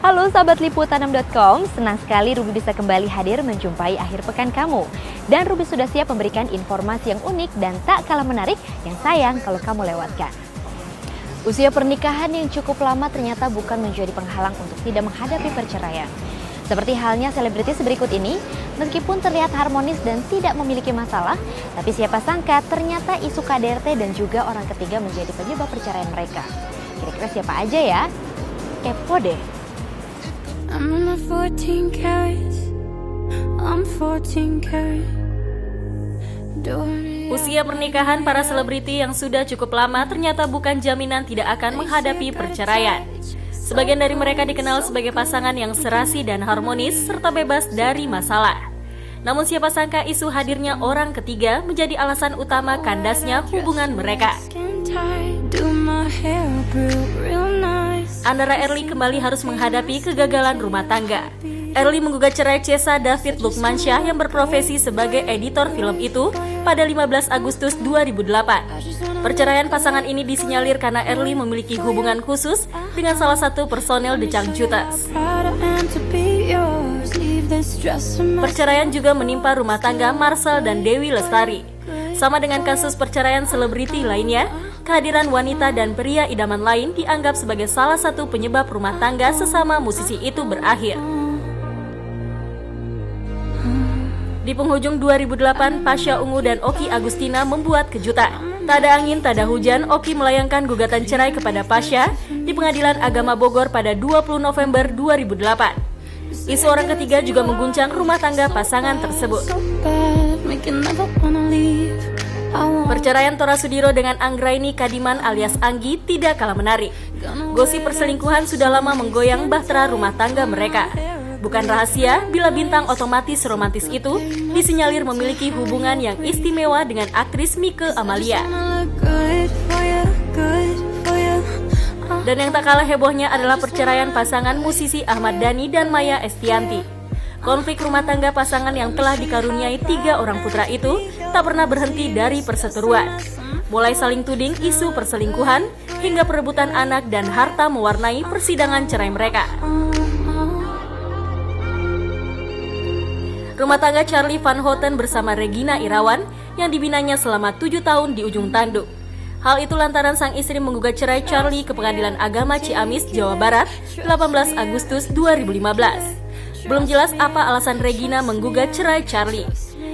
Halo sahabat liputanam.com, senang sekali Ruby bisa kembali hadir menjumpai akhir pekan kamu. Dan Ruby sudah siap memberikan informasi yang unik dan tak kalah menarik yang sayang kalau kamu lewatkan. Usia pernikahan yang cukup lama ternyata bukan menjadi penghalang untuk tidak menghadapi perceraian. Seperti halnya selebritis berikut ini, meskipun terlihat harmonis dan tidak memiliki masalah, tapi siapa sangka ternyata isu KDRT dan juga orang ketiga menjadi penyebab perceraian mereka. Kira-kira siapa aja ya? Kepo deh. I'm in my 14 carats. I'm 14 carat. Usia pernikahan para selebriti yang sudah cukup lama ternyata bukan jaminan tidak akan menghadapi perceraian. Sebagian dari mereka dikenal sebagai pasangan yang serasi dan harmonis serta bebas dari masalah. Namun siapa sangka isu hadirnya orang ketiga menjadi alasan utama kandasnya hubungan mereka. Andara Erli kembali harus menghadapi kegagalan rumah tangga. Erli menggugat cerai Cesa David Lukmansyah yang berprofesi sebagai editor film itu pada 15 Agustus 2008. Perceraian pasangan ini disinyalir karena Erli memiliki hubungan khusus dengan salah satu personel The Changcutas. Perceraian juga menimpa rumah tangga Marcel dan Dewi Lestari. Sama dengan kasus perceraian selebriti lainnya, kehadiran wanita dan pria idaman lain dianggap sebagai salah satu penyebab rumah tangga sesama musisi itu berakhir. Di penghujung 2008, Pasha Ungu dan Oki Agustina membuat kejutan. Tak ada angin, tak ada hujan, Oki melayangkan gugatan cerai kepada Pasha di Pengadilan Agama Bogor pada 20 November 2008. Isu orang ketiga juga mengguncang rumah tangga pasangan tersebut. Perceraian Tora Sudiro dengan Anggraini Kadiman alias Anggi tidak kalah menarik. Gosip perselingkuhan sudah lama menggoyang bahtera rumah tangga mereka. Bukan rahasia bila bintang otomatis romantis itu disinyalir memiliki hubungan yang istimewa dengan aktris Mike Amalia. Dan yang tak kalah hebohnya adalah perceraian pasangan musisi Ahmad Dhani dan Maya Estianti. Konflik rumah tangga pasangan yang telah dikaruniai tiga orang putra itu tak pernah berhenti dari perseteruan. Mulai saling tuding isu perselingkuhan hingga perebutan anak dan harta mewarnai persidangan cerai mereka. Rumah tangga Charlie Van Houten bersama Regina Irawan yang dibinanya selama tujuh tahun di ujung tanduk. Hal itu lantaran sang istri menggugat cerai Charlie ke Pengadilan Agama Ciamis, Jawa Barat, 18 Agustus 2015. Belum jelas apa alasan Regina menggugat cerai Charlie.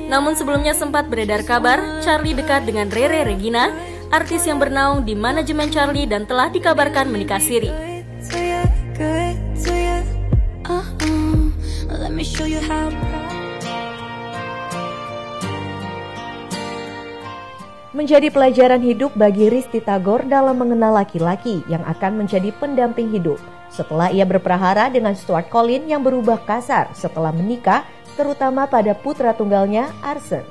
Namun sebelumnya sempat beredar kabar Charlie dekat dengan Rere Regina, artis yang bernaung di manajemen Charlie dan telah dikabarkan menikah siri. Menjadi pelajaran hidup bagi Risti Tagor dalam mengenal laki-laki yang akan menjadi pendamping hidup setelah ia berprahara dengan Stuart Collin yang berubah kasar setelah menikah, terutama pada putra tunggalnya Arsen.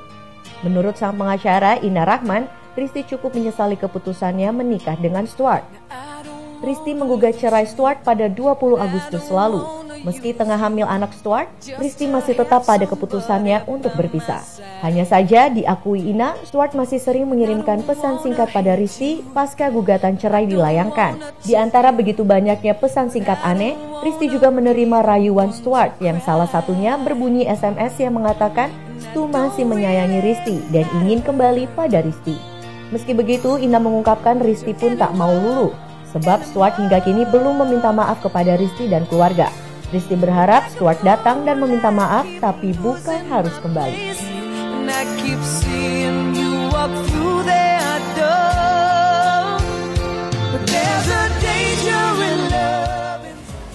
Menurut sang pengacara Ina Rahman, Risti cukup menyesali keputusannya menikah dengan Stuart. Risti menggugat cerai Stuart pada 20 Agustus lalu Meski tengah hamil anak Stuart, Risti masih tetap pada keputusannya untuk berpisah. Hanya saja diakui Ina, Stuart masih sering mengirimkan pesan singkat pada Risti pasca gugatan cerai dilayangkan. Di antara begitu banyaknya pesan singkat aneh, Risti juga menerima rayuan Stuart yang salah satunya berbunyi SMS yang mengatakan Stu masih menyayangi Risti dan ingin kembali pada Risti. Meski begitu, Ina mengungkapkan Risti pun tak mau luluh, sebab Stuart hingga kini belum meminta maaf kepada Risti dan keluarga. Risti berharap Stuart datang dan meminta maaf, tapi bukan harus kembali.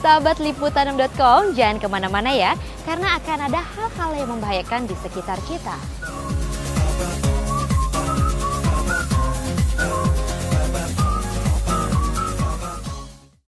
Sahabat liputan.com jangan ke mana-mana ya, karena akan ada hal-hal yang membahayakan di sekitar kita.